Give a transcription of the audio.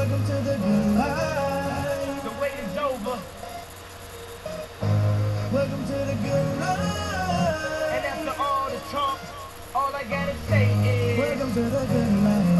welcome to the good life. The wait is over. Welcome to the good life. And after all the talk, all I gotta say is Welcome to the good life.